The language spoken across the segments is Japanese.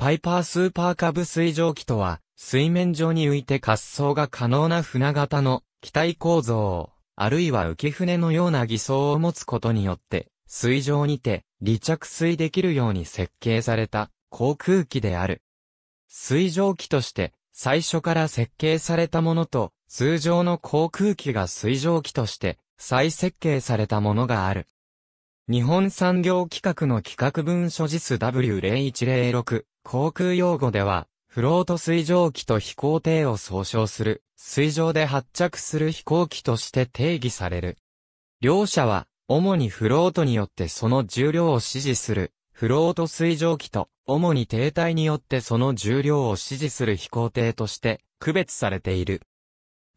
パイパースーパーカブ水蒸気とは、水面上に浮いて滑走が可能な船型の機体構造あるいは浮船のような偽装を持つことによって、水上にて離着水できるように設計された航空機である。水蒸気として最初から設計されたものと通常の航空機が水蒸気として再設計されたものがある。日本産業規格の規格文書実 W0106 航空用語ではフロート水蒸気と飛行艇を総称する、水上で発着する飛行機として定義される。両者は、主にフロートによってその重量を指示する、フロート水蒸気と、主に停滞によってその重量を指示する飛行艇として、区別されている。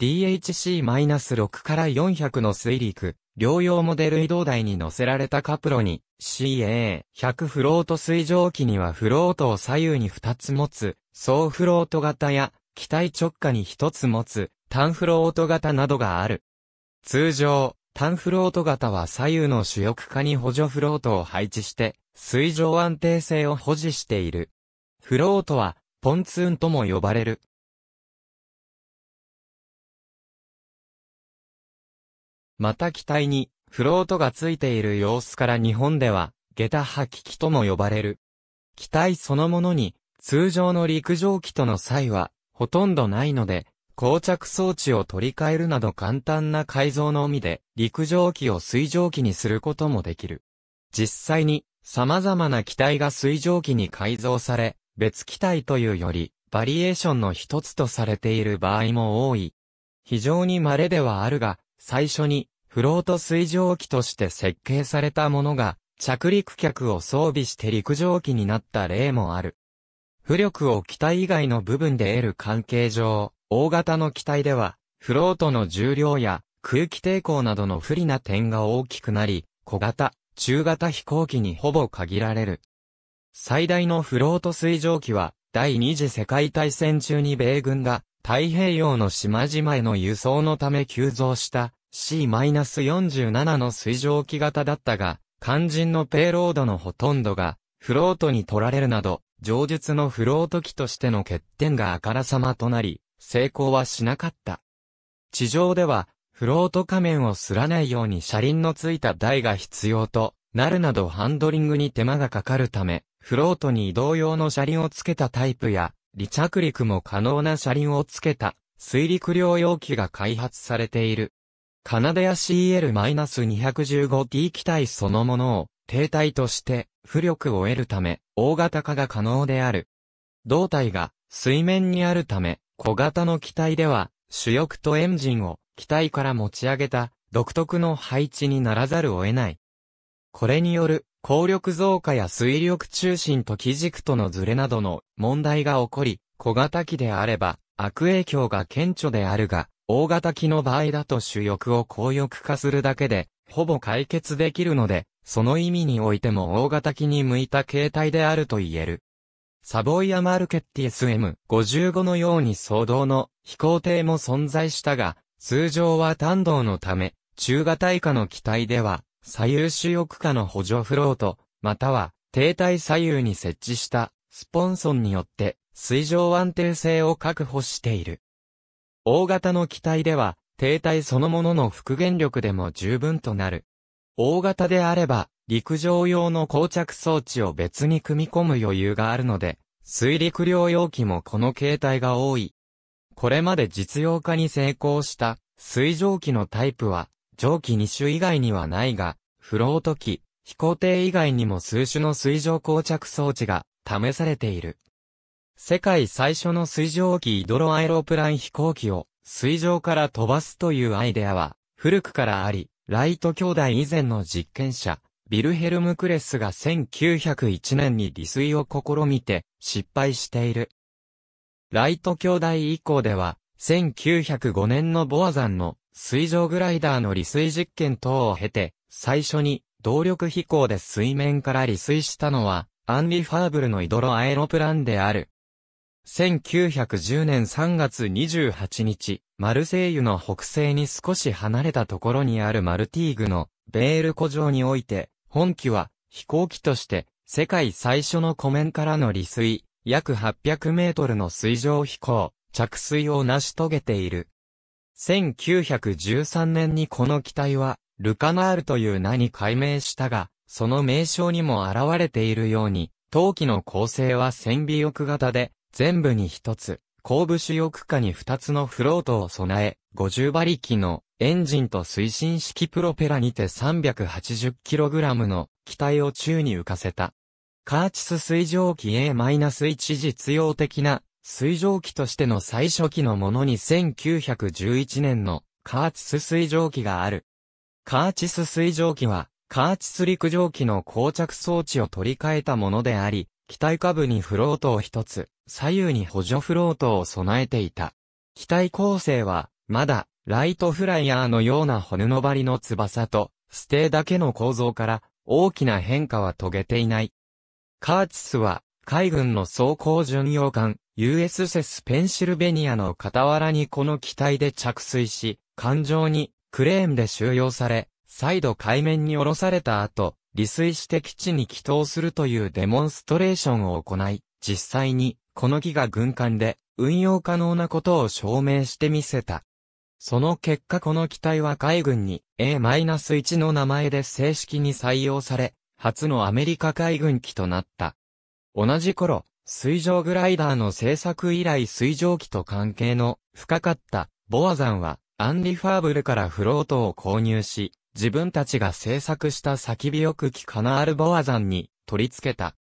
DHC-6 から400の水陸、両用モデル移動台に乗せられたカプロに、CA100 フロート水蒸気にはフロートを左右に2つ持つ、総フロート型や、機体直下に1つ持つ、単フロート型などがある。通常、単フロート型は左右の主翼化に補助フロートを配置して、水上安定性を保持している。フロートは、ポンツーンとも呼ばれる。また機体にフロートがついている様子から日本では下駄破機器とも呼ばれる。機体そのものに通常の陸上機との際はほとんどないので、膠着装置を取り替えるなど簡単な改造のみで陸上機を水蒸気にすることもできる。実際に様々な機体が水蒸気に改造され、別機体というよりバリエーションの一つとされている場合も多い。非常に稀ではあるが、最初にフロート水蒸気として設計されたものが、着陸客を装備して陸上機になった例もある。浮力を機体以外の部分で得る関係上、大型の機体では、フロートの重量や空気抵抗などの不利な点が大きくなり、小型、中型飛行機にほぼ限られる。最大のフロート水蒸気は、第二次世界大戦中に米軍が太平洋の島々への輸送のため急増した C-47 の水蒸気型だったが、肝心のペイロードのほとんどが、フロートに取られるなど、上述のフロート機としての欠点があからさまとなり、成功はしなかった。地上では、フロート仮面をすらないように車輪のついた台が必要となるなどハンドリングに手間がかかるため、フロートに移動用の車輪をつけたタイプや、離着陸も可能な車輪をつけた水陸両用機が開発されている。カナデア CL-215T 機体そのものを停滞として浮力を得るため大型化が可能である。胴体が水面にあるため小型の機体では主翼とエンジンを機体から持ち上げた独特の配置にならざるを得ない。これによる効力増加や水力中心と基軸とのズレなどの問題が起こり、小型機であれば悪影響が顕著であるが、大型機の場合だと主翼を高翼化するだけで、ほぼ解決できるので、その意味においても大型機に向いた形態であると言える。サボイアマルケッティ SM55 のように騒動の飛行艇も存在したが、通常は単動のため、中型以下の機体では、左右主翼下の補助フロート、または、停滞左右に設置したスポンソンによって水上安定性を確保している。大型の機体では、停滞そのものの復元力でも十分となる。大型であれば、陸上用の膠着装置を別に組み込む余裕があるので、水陸両用機もこの形態が多い。これまで実用化に成功した水蒸気のタイプは、蒸気2種以外にはないが、フロート機、飛行艇以外にも数種の水上膠着装置が試されている。世界最初の水蒸気ドロアエロプラン飛行機を水上から飛ばすというアイデアは古くからあり、ライト兄弟以前の実験者、ビルヘルム・クレスが1901年に離水を試みて失敗している。ライト兄弟以降では、1905年のボア山の水上グライダーの離水実験等を経て、最初に動力飛行で水面から離水したのは、アンリ・ファーブルのイドロアエロプランである。1910年3月28日、マルセイユの北西に少し離れたところにあるマルティーグのベール湖上において、本機は飛行機として世界最初の湖面からの離水、約800メートルの水上飛行、着水を成し遂げている。1913年にこの機体は、ルカナールという名に改名したが、その名称にも現れているように、当機の構成は戦尾翼型で、全部に一つ、後部主翼下に二つのフロートを備え、50馬力のエンジンと推進式プロペラにて 380kg の機体を宙に浮かせた。カーチス水蒸気 A-1 実用的な水蒸気としての最初期のものに1911年のカーチス水蒸気がある。カーチス水蒸気はカーチス陸蒸気の膠着装置を取り替えたものであり、機体下部にフロートを一つ、左右に補助フロートを備えていた。機体構成は、まだ、ライトフライヤーのような骨の張りの翼と、ステーだけの構造から、大きな変化は遂げていない。カーチスは、海軍の装甲巡洋艦、USS ペンシルベニアの傍らにこの機体で着水し、艦上にクレーンで収容され、再度海面に下ろされた後、離水して基地に帰投するというデモンストレーションを行い、実際に、この機が軍艦で、運用可能なことを証明してみせた。その結果この機体は海軍に A-1 の名前で正式に採用され、初のアメリカ海軍機となった。同じ頃、水上グライダーの製作以来水上機と関係の深かったボアザンはアンリ・ファーブルからフロートを購入し、自分たちが制作した先火翼機カナールボア山に取り付けた。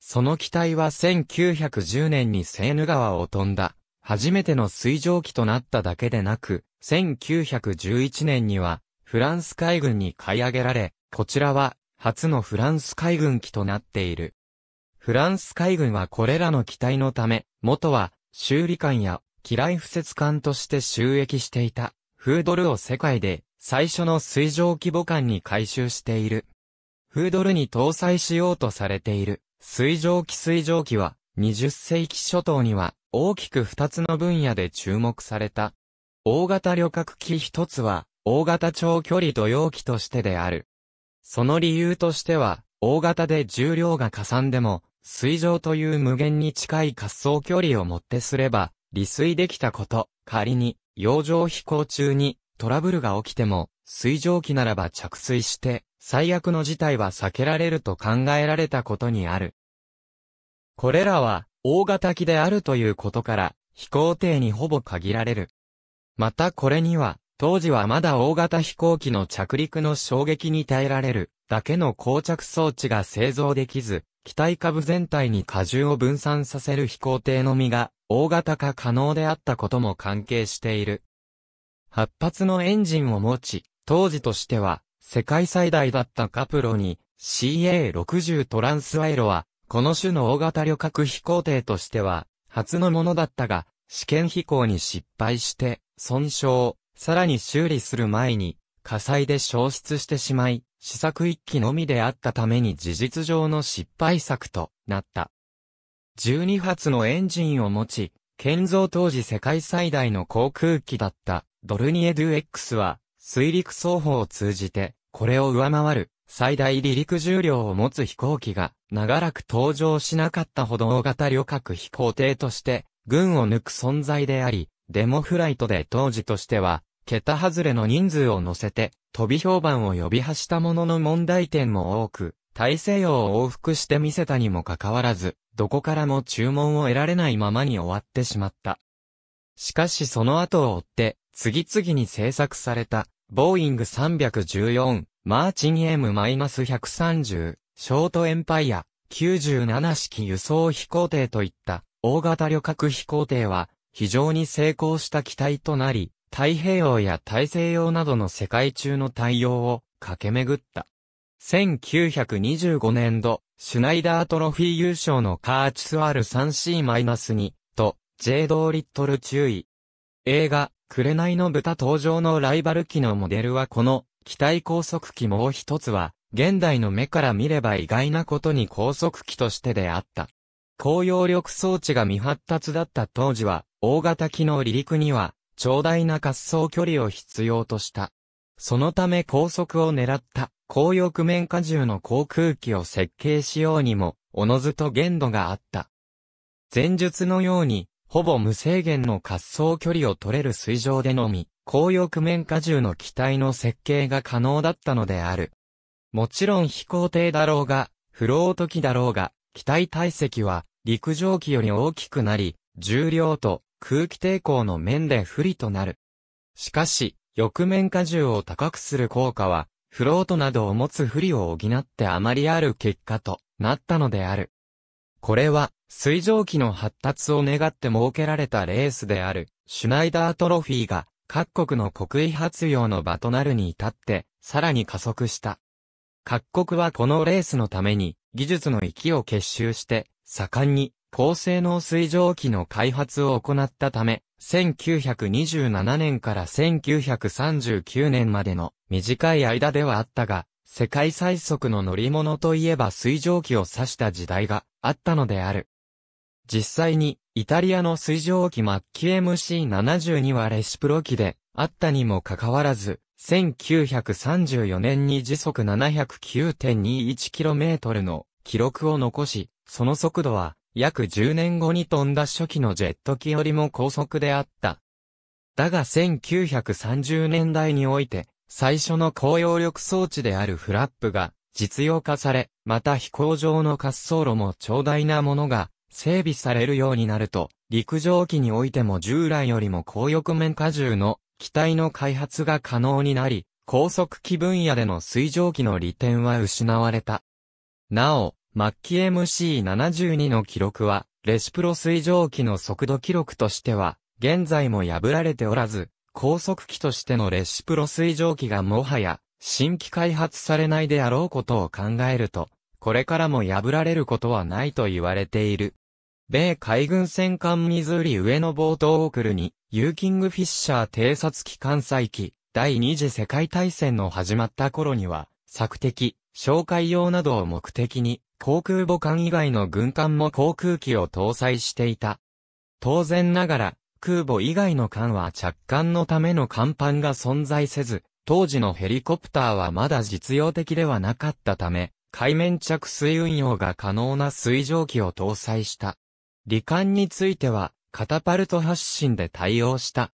その機体は1910年にセーヌ川を飛んだ、初めての水上機となっただけでなく、1911年には、フランス海軍に買い上げられ、こちらは、初のフランス海軍機となっている。フランス海軍はこれらの機体のため、元は、修理艦や、機雷不設艦として収益していた、フードルを世界で最初の水上規模艦に改修している。フードルに搭載しようとされている水上機水上機は20世紀初頭には大きく2つの分野で注目された。大型旅客機1つは大型長距離土用機としてである。その理由としては大型で重量が加算でも水上という無限に近い滑走距離をもってすれば離水できたこと、仮に洋上飛行中にトラブルが起きても、水蒸気ならば着水して、最悪の事態は避けられると考えられたことにある。これらは、大型機であるということから、飛行艇にほぼ限られる。またこれには、当時はまだ大型飛行機の着陸の衝撃に耐えられる、だけの膠着装置が製造できず、機体下部全体に荷重を分散させる飛行艇のみが、大型化可能であったことも関係している。8発のエンジンを持ち、当時としては、世界最大だったカプロに、CA60 トランスアイロは、この種の大型旅客飛行艇としては、初のものだったが、試験飛行に失敗して、損傷、さらに修理する前に、火災で消失してしまい、試作一機のみであったために事実上の失敗作となった。12発のエンジンを持ち、建造当時世界最大の航空機だったドルニエドゥ X は、水陸双方を通じて、これを上回る、最大離陸重量を持つ飛行機が、長らく登場しなかったほど大型旅客飛行艇として、軍を抜く存在であり、デモフライトで当時としては、桁外れの人数を乗せて、飛び評判を呼び発したものの問題点も多く、大西洋を往復してみせたにもかかわらず、どこからも注文を得られないままに終わってしまった。しかしその後を追って、次々に製作された、ボーイング314、マーチン M-130、ショートエンパイア、97式輸送飛行艇といった大型旅客飛行艇は非常に成功した機体となり、太平洋や大西洋などの世界中の対応を駆け巡った。1925年度、シュナイダートロフィー優勝のカーチス R3C-2 と、ジェイドーリットル注意。映画、紅の豚登場のライバル機のモデルはこの、機体高速機もう一つは、現代の目から見れば意外なことに高速機としてであった。高揚力装置が未発達だった当時は、大型機の離陸には、長大な滑走距離を必要とした。そのため高速を狙った高翼面荷重の航空機を設計しようにも、おのずと限度があった。前述のように、ほぼ無制限の滑走距離を取れる水上でのみ、高翼面荷重の機体の設計が可能だったのである。もちろん飛行艇だろうが、フロート機だろうが、機体体積は陸上機より大きくなり、重量と空気抵抗の面で不利となる。しかし、翼面荷重を高くする効果は、フロートなどを持つ不利を補ってあまりある結果となったのである。これは、水蒸気の発達を願って設けられたレースである、シュナイダートロフィーが、各国の国威発揚の場となるに至って、さらに加速した。各国はこのレースのために、技術の域を結集して、盛んに、高性能水蒸気の開発を行ったため、1927年から1939年までの短い間ではあったが、世界最速の乗り物といえば水蒸気を指した時代があったのである。実際に、イタリアの水蒸気マッキ MC72 はレシプロ機であったにもかかわらず、1934年に時速 709.21km の記録を残し、その速度は約10年後に飛んだ初期のジェット機よりも高速であった。だが1930年代において、最初の高揚力装置であるフラップが実用化され、また飛行場の滑走路も長大なものが整備されるようになると、陸上機においても従来よりも高翼面荷重の機体の開発が可能になり、高速機分野での水蒸気の利点は失われた。なお、マッキ MC72 の記録は、レシプロ水蒸気の速度記録としては、現在も破られておらず、高速機としてのレシプロ水蒸気がもはや、新規開発されないであろうことを考えると、これからも破られることはないと言われている。米海軍戦艦ミズーリ上のボートを送るに、ユーキングフィッシャー偵察機関載機、第二次世界大戦の始まった頃には、索敵、紹介用などを目的に、航空母艦以外の軍艦も航空機を搭載していた。当然ながら、空母以外の艦は着艦のための甲板が存在せず、当時のヘリコプターはまだ実用的ではなかったため、海面着水運用が可能な水蒸気を搭載した。離艦については、カタパルト発進で対応した。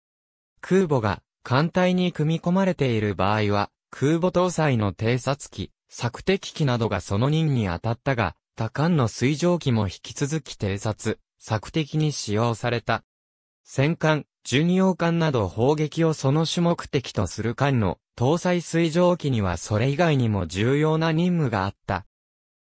空母が艦隊に組み込まれている場合は、空母搭載の偵察機、索敵機などがその任に当たったが、多艦の水蒸気も引き続き偵察、索敵に使用された。戦艦、巡洋艦など砲撃をその種目的とする艦の搭載水蒸気にはそれ以外にも重要な任務があった。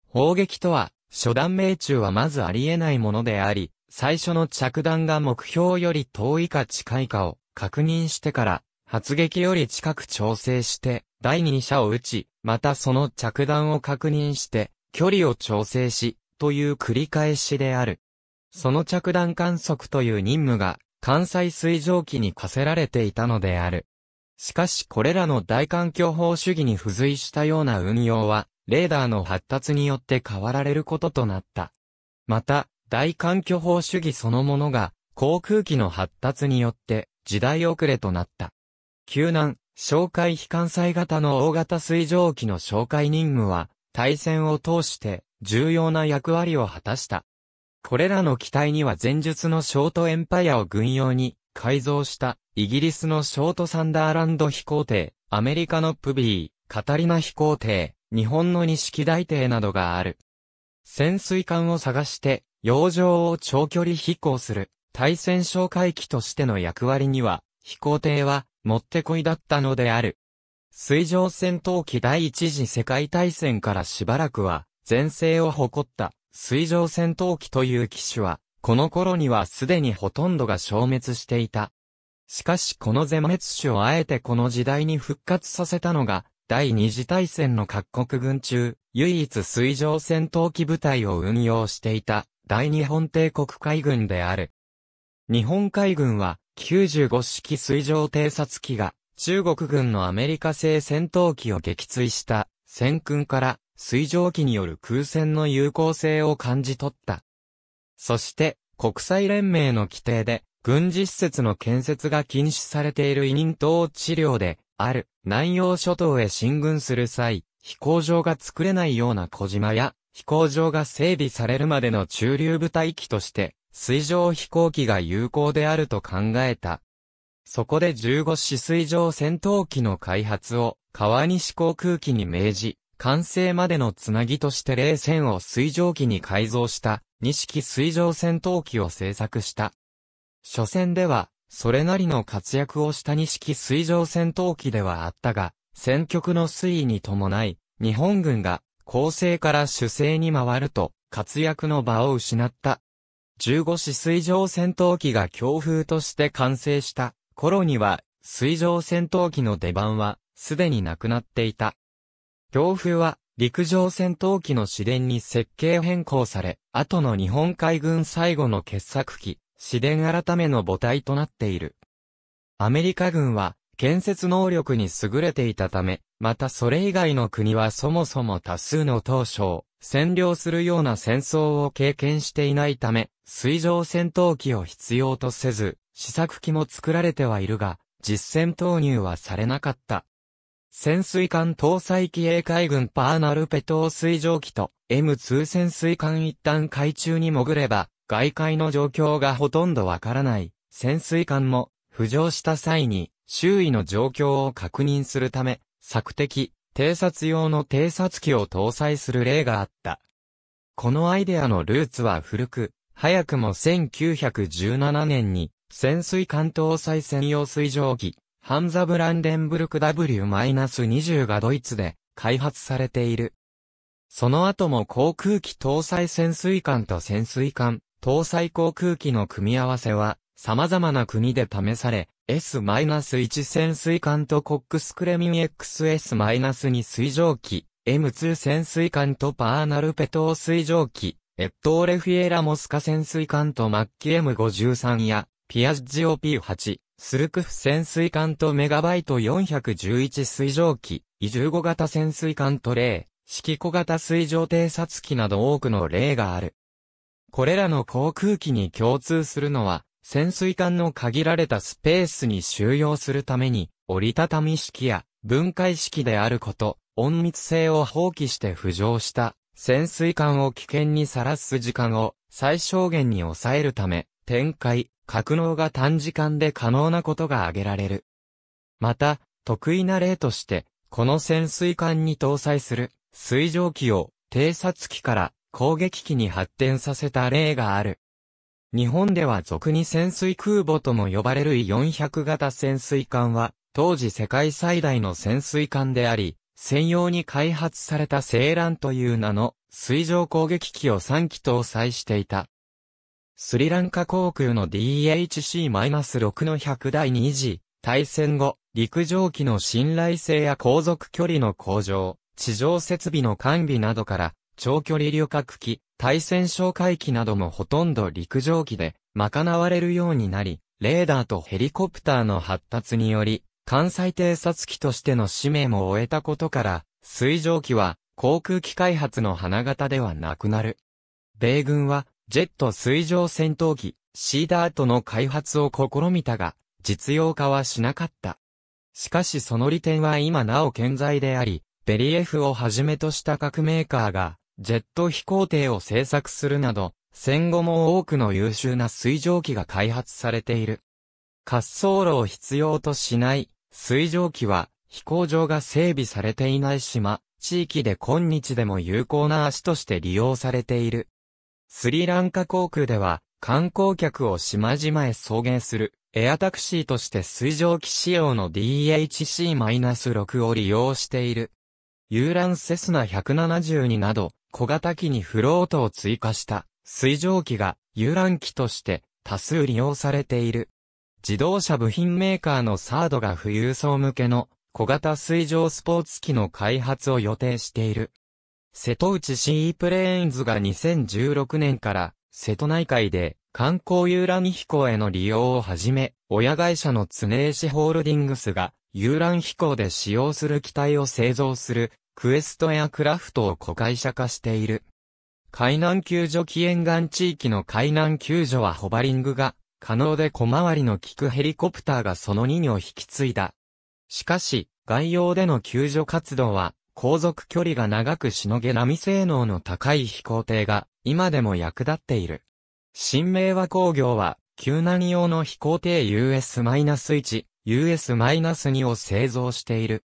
砲撃とは、初段命中はまずあり得ないものであり、最初の着弾が目標より遠いか近いかを確認してから、発撃より近く調整して、第二射を撃ち、またその着弾を確認して、距離を調整し、という繰り返しである。その着弾観測という任務が、関西水蒸気に課せられていたのである。しかしこれらの大環境法主義に付随したような運用は、レーダーの発達によって変わられることとなった。また、大環境法主義そのものが、航空機の発達によって時代遅れとなった。救難、哨戒非関西型の大型水蒸気の哨戒任務は、対戦を通して重要な役割を果たした。これらの機体には前述のショートエンパイアを軍用に改造したイギリスのショートサンダーランド飛行艇、アメリカのプビー、カタリナ飛行艇、日本の錦大艇などがある。潜水艦を探して洋上を長距離飛行する対戦哨戒機としての役割には、飛行艇はもってこいだったのである。水上戦闘機第一次世界大戦からしばらくは、前世を誇った水上戦闘機という機種は、この頃にはすでにほとんどが消滅していた。しかしこの全滅種をあえてこの時代に復活させたのが、第二次大戦の各国軍中、唯一水上戦闘機部隊を運用していた大日本帝国海軍である。日本海軍は95式水上偵察機が中国軍のアメリカ製戦闘機を撃墜した戦訓から水上機による空戦の有効性を感じ取った。そして国際連盟の規定で軍事施設の建設が禁止されている委任等治療である南洋諸島へ進軍する際、飛行場が作れないような小島や飛行場が整備されるまでの中流部隊機として、水上飛行機が有効であると考えた。そこで15止水上戦闘機の開発を川西航空機に命じ、完成までのつなぎとして冷戦を水上機に改造した錦水上戦闘機を製作した。初戦では、それなりの活躍をした錦水上戦闘機ではあったが、戦局の推移に伴い、日本軍が攻勢から主勢に回ると、活躍の場を失った。15止水上戦闘機が強風として完成した頃には、水上戦闘機の出番は、すでになくなっていた。強風は、陸上戦闘機の試電に設計変更され、後の日本海軍最後の傑作機、試電改めの母体となっている。アメリカ軍は、建設能力に優れていたため、またそれ以外の国はそもそも多数の当初占領するような戦争を経験していないため、水上戦闘機を必要とせず、試作機も作られてはいるが、実戦投入はされなかった。潜水艦搭載機英海軍パーナルペトー水上機と M2 潜水艦一旦海中に潜れば、外海の状況がほとんどわからない潜水艦も浮上した際に周囲の状況を確認するため、索敵、偵察用の偵察機を搭載する例があった。このアイデアのルーツは古く、早くも1917年に潜水艦搭載専用水蒸気、ハンザブランデンブルク W-20 がドイツで開発されている。その後も航空機搭載潜水艦と潜水艦、搭載航空機の組み合わせは様々な国で試され、S-1 潜水艦とコックスクレミン XS-2 水蒸気、M2 潜水艦とパーナルペトー水蒸気、エットーレフィエラモスカ潜水艦とマッキ M53 や、ピアッジオ P8、スルクフ潜水艦とメガバイト411水蒸機、E15 型潜水艦と0、式小型水上偵察機など多くの例がある。これらの航空機に共通するのは、潜水艦の限られたスペースに収容するために、折りたたみ式や分解式であること、隠密性を放棄して浮上した潜水艦を危険にさらす時間を最小限に抑えるため、展開、格納が短時間で可能なことが挙げられる。また、得意な例として、この潜水艦に搭載する水蒸気を偵察機から攻撃機に発展させた例がある。日本では俗に潜水空母とも呼ばれる E400 型潜水艦は、当時世界最大の潜水艦であり、専用に開発されたセーランという名の水上攻撃機を3機搭載していた。スリランカ航空の DHC-6 の100第2次、対戦後、陸上機の信頼性や航続距離の向上、地上設備の完備などから、長距離旅客機、対戦哨戒機などもほとんど陸上機で賄われるようになり、レーダーとヘリコプターの発達により、関西偵察機としての使命も終えたことから、水上機は航空機開発の花形ではなくなる。米軍は、ジェット水上戦闘機、シーダートの開発を試みたが、実用化はしなかった。しかしその利点は今なお健在であり、ベリエフをはじめとした各メーカーが、ジェット飛行艇を製作するなど、戦後も多くの優秀な水上機が開発されている。滑走路を必要としない水上機は飛行場が整備されていない島、地域で今日でも有効な足として利用されている。スリランカ航空では観光客を島々へ送迎するエアタクシーとして水上機仕様の DHC-6 を利用している。遊覧セスナ172など小型機にフロートを追加した水上機が遊覧機として多数利用されている。自動車部品メーカーのサードが富裕層向けの小型水上スポーツ機の開発を予定している。瀬戸内シープレーンズが2016年から瀬戸内海で観光遊覧飛行への利用を始め、親会社のツネーシホールディングスが遊覧飛行で使用する機体を製造するクエストエアクラフトを子会社化している。海難救助機沿岸地域の海難救助はホバリングが可能で小回りの利くヘリコプターがその2にを引き継いだ。しかし、外洋での救助活動は、航続距離が長くしのげ波性能の高い飛行艇が、今でも役立っている。新明和工業は、救難用の飛行艇 US-1、US-2 を製造している。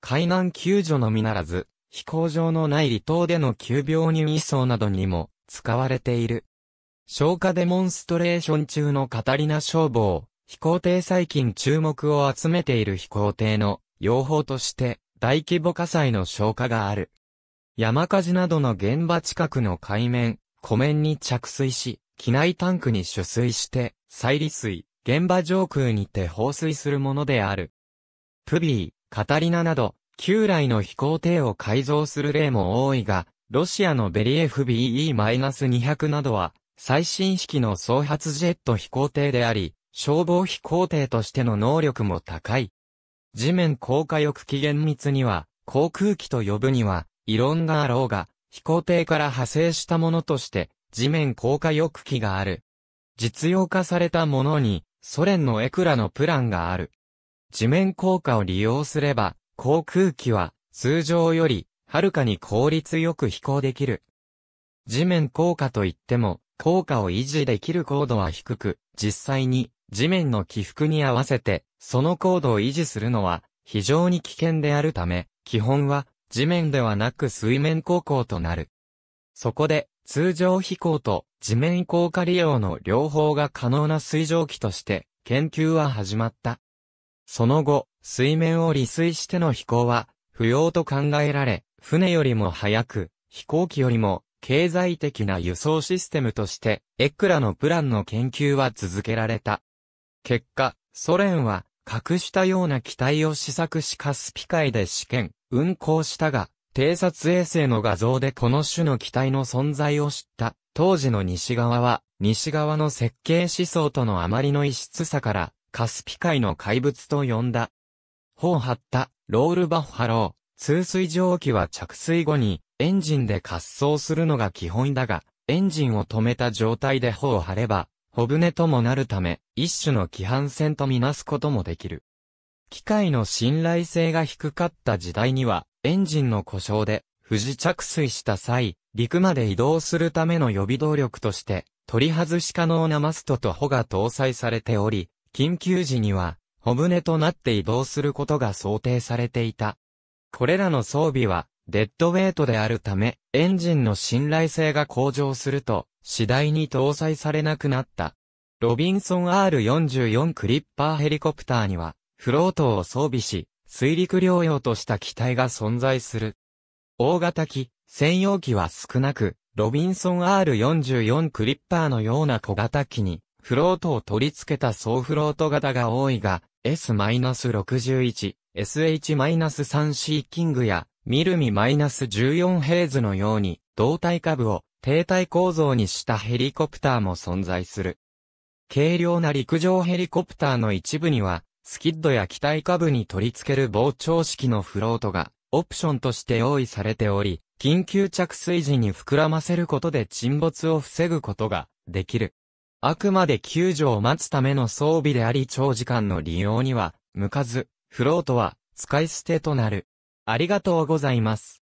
海難救助のみならず、飛行場のない離島での急病人移送などにも使われている。消火デモンストレーション中のカタリナ消防、飛行艇最近注目を集めている飛行艇の用法として大規模火災の消火がある。山火事などの現場近くの海面、湖面に着水し、機内タンクに取水して、再利水、現場上空にて放水するものである。プビー、カタリナなど、旧来の飛行艇を改造する例も多いが、ロシアのベリエフ BE-200 などは、最新式の総発ジェット飛行艇であり、消防飛行艇としての能力も高い。地面降下翼機厳密には、航空機と呼ぶには、異論があろうが、飛行艇から派生したものとして、地面降下翼機がある。実用化されたものに、ソ連のエクラのプランがある。地面効果を利用すれば、航空機は通常よりはるかに効率よく飛行できる。地面効果といっても、効果を維持できる高度は低く、実際に地面の起伏に合わせて、その高度を維持するのは非常に危険であるため、基本は地面ではなく水面航行となる。そこで、通常飛行と地面効果利用の両方が可能な水蒸気として研究は始まった。その後、水面を離水しての飛行は不要と考えられ、船よりも速く、飛行機よりも経済的な輸送システムとして、エクラのプランの研究は続けられた。結果、ソ連は、隠したような機体を試作しカスピ海で試験、運航したが、偵察衛星の画像でこの種の機体の存在を知った当時の西側は、西側の設計思想とのあまりの異質さから、カスピ海の怪物と呼んだ。砲張った、ロールバッファロー、通水蒸気は着水後に、エンジンで滑走するのが基本だが、エンジンを止めた状態で砲を張れば、小舟ともなるため、一種の規範船とみなすこともできる。機械の信頼性が低かった時代には、エンジンの故障で、不時着水した際、陸まで移動するための予備動力として、取り外し可能なマストと帆が搭載されており、緊急時には、帆船となって移動することが想定されていた。これらの装備は、デッドウェイトであるため、エンジンの信頼性が向上すると、次第に搭載されなくなった。ロビンソン R44 クリッパーヘリコプターには、フロートを装備し、水陸両用とした機体が存在する。大型機、専用機は少なく、ロビンソン R44 クリッパーのような小型機に、フロートを取り付けた総フロート型が多いが、S-61、SH-3 シーキングや、ミルミ -14 ヘイズのように、胴体下部を低体構造にしたヘリコプターも存在する。軽量な陸上ヘリコプターの一部には、スキッドや機体下部に取り付ける膨張式のフロートが、オプションとして用意されており、緊急着水時に膨らませることで沈没を防ぐことができる。あくまで救助を待つための装備であり長時間の利用には向かず、フロートは使い捨てとなる。ありがとうございます。